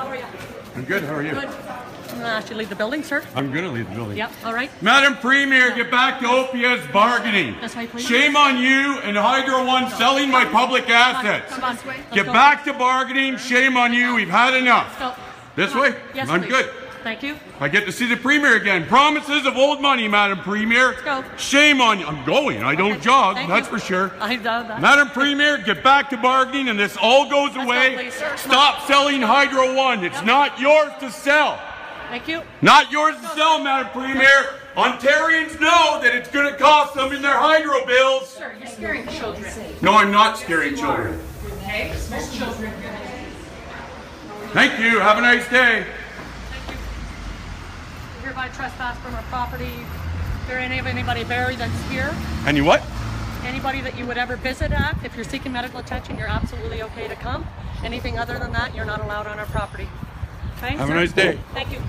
I'm good. How are you? Good. I'm going to ask you to leave the building, sir. I'm gonna leave the building. Yep, all right. Madam Premier, get back to OPS bargaining. This way, please. Shame on you and Hydro One selling my public assets. Come on. Let's Get go. back to bargaining. Shame on you. We've had enough. Go. This way? Yes, I'm please. good. Thank you. I get to see the Premier again. Promises of old money, Madam Premier. Let's go. Shame on you. I'm going. I don't Okay. jog, Thank that's you. for sure. I know that. Madam Premier, get back to bargaining and this all goes go, away. please, sir. Stop selling Hydro One. It's Yep. not yours to sell. Thank you. Not yours to sell, Madam Premier. Ontarians know that it's going to cost them in their hydro bills. Sir, you're scaring children. No, I'm not scaring children. Okay? Children. Thank you. Have a nice day. Hereby trespass from our property. There any of anybody buried that's here? And you what? Anybody that you would ever visit at, if you're seeking medical attention, you're absolutely okay to come. Anything other than that, you're not allowed on our property. Okay? Have a nice day. Thank you.